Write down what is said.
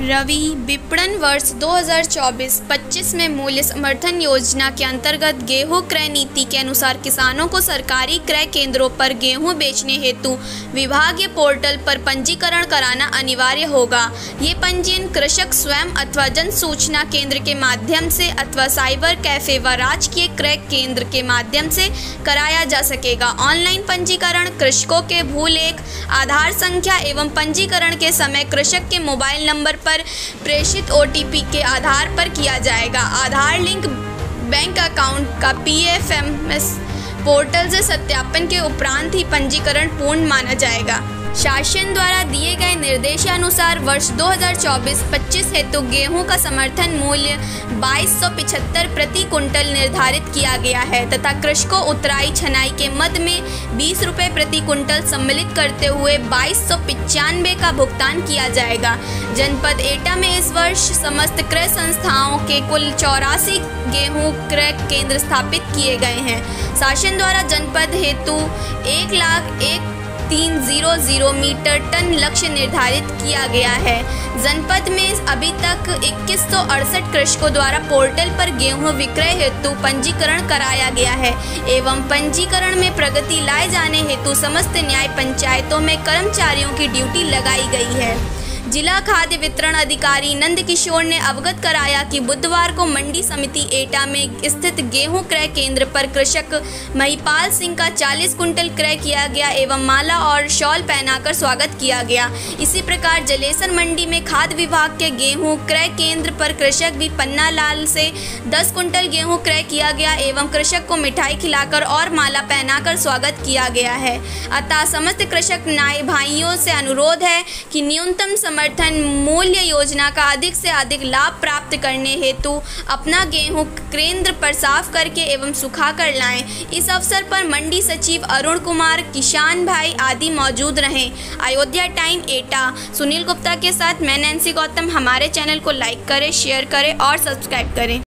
रवि, विपणन वर्ष 2024-25 में मूल्य समर्थन योजना के अंतर्गत गेहूँ क्रय नीति के अनुसार किसानों को सरकारी क्रय केंद्रों पर गेहूँ बेचने हेतु विभागीय पोर्टल पर पंजीकरण कराना अनिवार्य होगा। ये पंजीयन कृषक स्वयं अथवा जन सूचना केंद्र के माध्यम से अथवा साइबर कैफ़े व राजकीय क्रय केंद्र के माध्यम से कराया जा सकेगा। ऑनलाइन पंजीकरण कृषकों के भूलेख आधार संख्या एवं पंजीकरण के समय कृषक के मोबाइल नंबर पर प्रेषित ओटीपी के आधार पर किया जाएगा। आधार लिंक बैंक अकाउंट का पीएफएमएस पोर्टल से सत्यापन के उपरांत ही पंजीकरण पूर्ण माना जाएगा। शासन द्वारा दिए गए निर्देशानुसार वर्ष 2024-25 हेतु गेहूँ का समर्थन मूल्य बाईस प्रति कुंटल निर्धारित किया गया है, तथा कृषकों उतराई छनाई के मद में बीस रुपये प्रति कुंटल सम्मिलित करते हुए बाईस का भुगतान किया जाएगा। जनपद एटा में इस वर्ष समस्त क्रय संस्थाओं के कुल चौरासी गेहूँ क्रय केंद्र स्थापित किए गए हैं। शासन द्वारा जनपद हेतु एक लाख एक तीन ज़ीरो ज़ीरो मीटर टन लक्ष्य निर्धारित किया गया है। जनपद में अभी तक इक्कीस सौ अड़सठ कृषकों द्वारा पोर्टल पर गेहूँ विक्रय हेतु पंजीकरण कराया गया है, एवं पंजीकरण में प्रगति लाए जाने हेतु समस्त न्याय पंचायतों में कर्मचारियों की ड्यूटी लगाई गई है। जिला खाद्य वितरण अधिकारी नंद किशोर ने अवगत कराया कि बुधवार को मंडी समिति एटा में स्थित गेहूँ क्रय केंद्र पर कृषक महिपाल सिंह का 40 कुंटल क्रय किया गया एवं माला और शॉल पहनाकर स्वागत किया गया। इसी प्रकार जलेसर मंडी में खाद्य विभाग के गेहूँ क्रय केंद्र पर कृषक भी पन्ना लाल से दस कुंटल गेहूँ क्रय किया गया एवं कृषक को मिठाई खिलाकर और माला पहनाकर स्वागत किया गया है। अतः समस्त कृषक नाय भाइयों से अनुरोध है कि न्यूनतम समय समर्थन मूल्य योजना का अधिक से अधिक लाभ प्राप्त करने हेतु अपना गेहूँ केंद्र पर साफ़ करके एवं सुखा कर लाएँ। इस अवसर पर मंडी सचिव अरुण कुमार, किसान भाई आदि मौजूद रहे। अयोध्या टाइम एटा। सुनील गुप्ता के साथ मैं नैन्सी गौतम। हमारे चैनल को लाइक करें, शेयर करें और सब्सक्राइब करें।